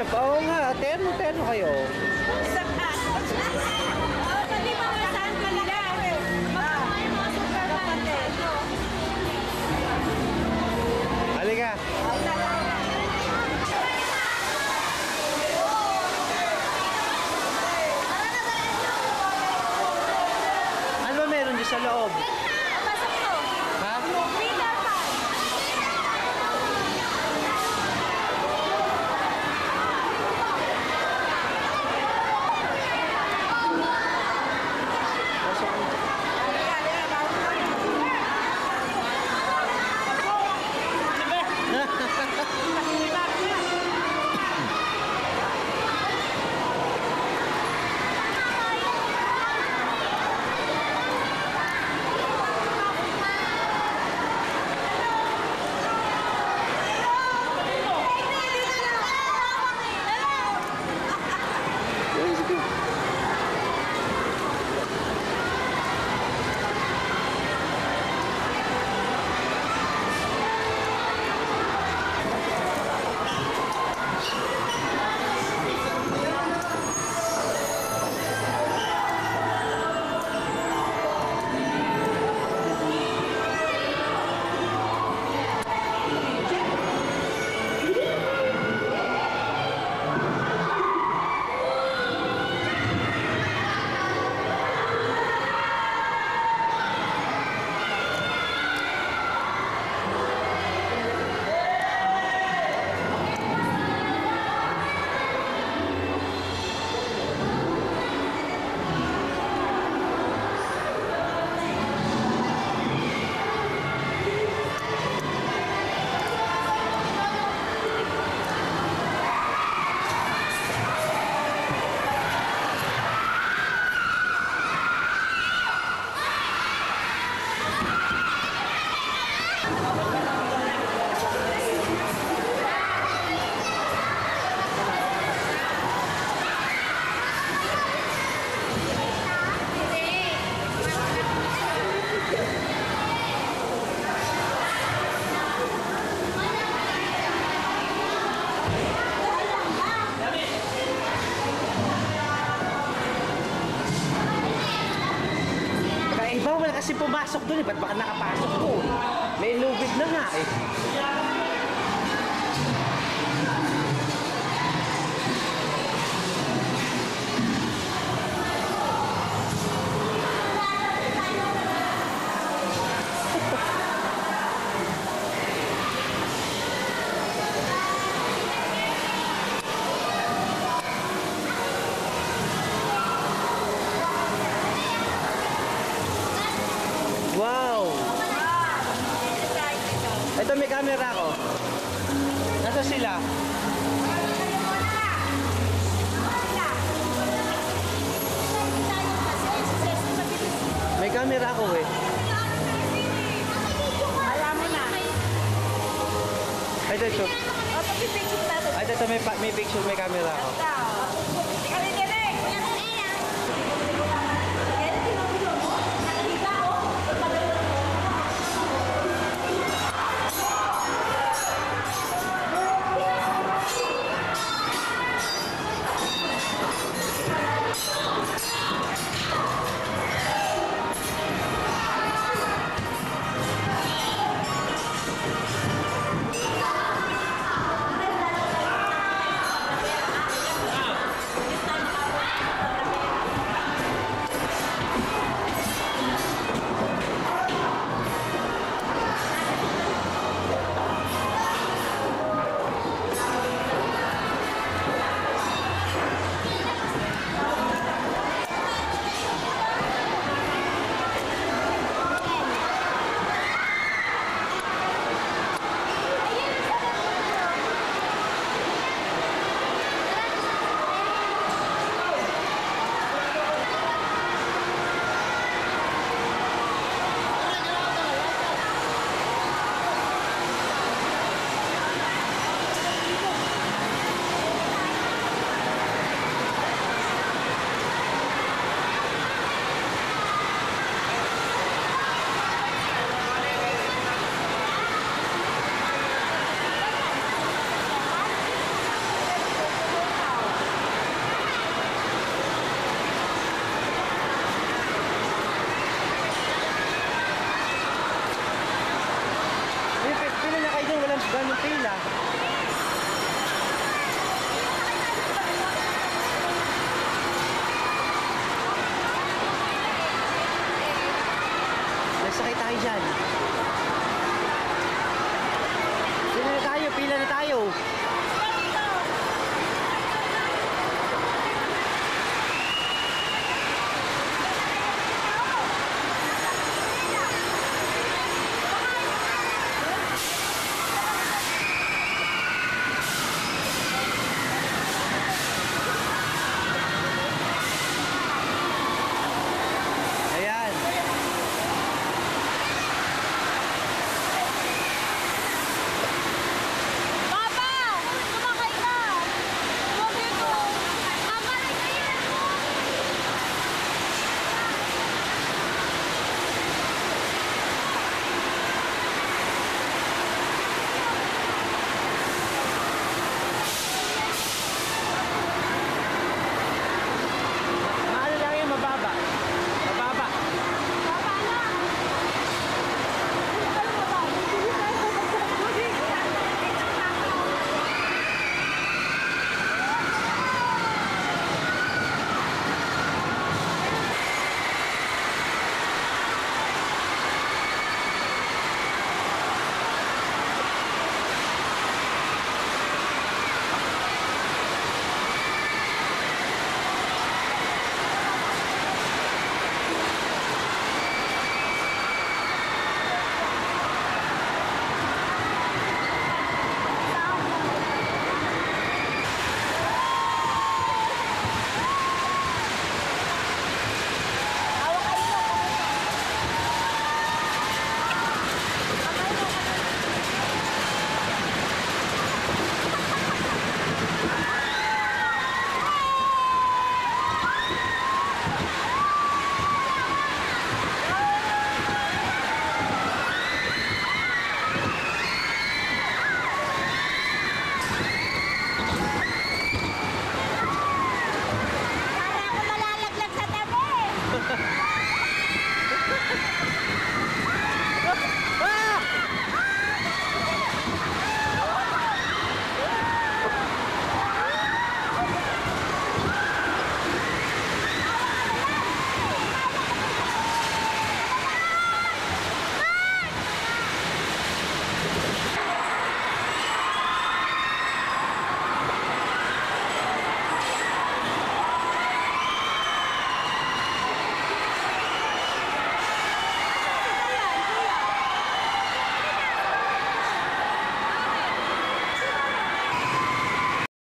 Pwede sa... Oo nga, terno, terno kayo. Kasi pumasok doon eh. Ba't baka nakapasok po? May lubid na nga eh. Camera ko. Nasa sila? May camera ako eh. Alam mo na. Ay, ito, ito. Ay, ito, may, may picture, may camera ako. Kali ganun pila.